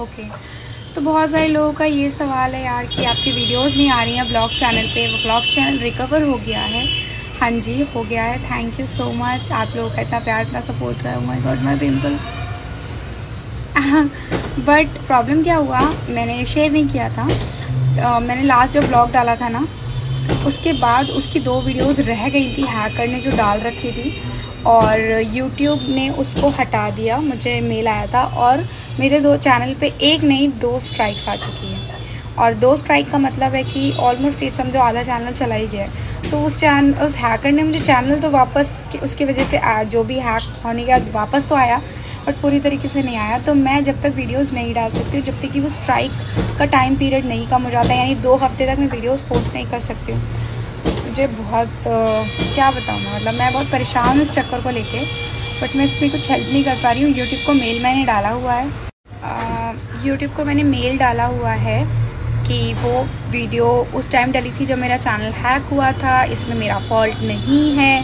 Okay तो बहुत सारे लोगों का ये सवाल है यार कि आपकी वीडियोस नहीं आ रही हैं ब्लॉग चैनल पे। वो ब्लॉग चैनल रिकवर हो गया है। हाँ जी हो गया है। थैंक यू सो मच आप लोगों का इतना प्यार इतना सपोर्ट रहा है। My god my pimple but problem क्या हुआ? मैंने शेयर नहीं किया था। uh, मैंने लास्ट जो ब्लॉग डाला था ना उसके बाद उसकी दो वीडियोस रह गई थी हैकर ने जो डाल रखी थी और यूट्यूब ने उसको हटा दिया। मुझे मेल आया था और मेरे दो चैनल पे एक नहीं दो स्ट्राइक्स आ चुकी हैं। और दो स्ट्राइक का मतलब है कि ऑलमोस्ट ये समझो आधा चैनल चला ही गया तो उस चैन उस हैकर ने मुझे चैनल तो वापस उसकी वजह से आ, जो भी हैक होने के वापस तो आया बट पूरी तरीके से नहीं आया। तो मैं जब तक वीडियोस नहीं डाल सकती हूँ जब तक कि वो स्ट्राइक का टाइम पीरियड नहीं कम हो जाता यानी दो हफ़्ते तक मैं वीडियोस पोस्ट नहीं कर सकती हूँ। मुझे बहुत आ, क्या बताऊँ मतलब मैं बहुत परेशान हूँ इस चक्कर को लेके बट मैं इसमें कुछ हेल्प नहीं कर पा रही हूँ। यूट्यूब को मेल मैंने डाला हुआ है। यूट्यूब को मैंने मेल डाला हुआ है कि वो वीडियो उस टाइम डली थी जब मेरा चैनल हैक हुआ था, इसमें मेरा फॉल्ट नहीं है।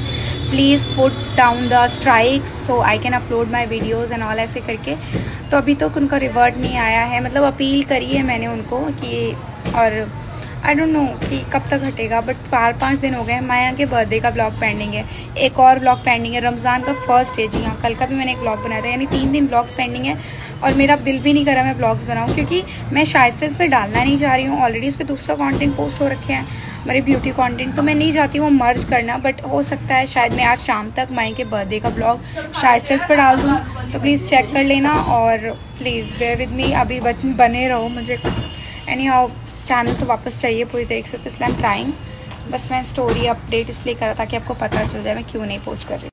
Please put down the strikes so I can upload my videos and all ऐसे करके। तो अभी तक उनका रिवर्ट नहीं आया है। मतलब अपील करी है मैंने उनको कि और आई डोंट नो कि कब तक हटेगा बट चार पाँच दिन हो गए माया के बर्थडे का ब्लॉग पेंडिंग है। एक और ब्लॉग पेंडिंग है, रमज़ान का फ़र्स्ट है जी हाँ कल का भी मैंने एक ब्लॉग बनाया था, यानी तीन दिन ब्लॉग्स पेंडिंग है, और मेरा दिल भी नहीं करा मैं ब्लॉग्स बनाऊँ, क्योंकि मैं इस पर डालना नहीं चाह रही हूँ ऑलरेडी उस पर दूसरा कॉन्टेंट पोस्ट हो रखे हैं, मेरे ब्यूटी कॉन्टेंट तो मैं नहीं चाहती वो मर्ज करना बट हो सकता है शायद मैं आज शाम तक माई के बर्थडे का ब्लॉग शायद पर डाल दूँ तो प्लीज़ चेक कर लेना, और प्लीज़ वे विद मी अभी बने रहो मुझे। एनी हाउ चैनल तो वापस चाहिए पूरी तरीके से तो इसलिए हम ट्राइंग बस मैं स्टोरी अपडेट इसलिए करा ताकि आपको पता चल जाए मैं क्यों नहीं पोस्ट कर रही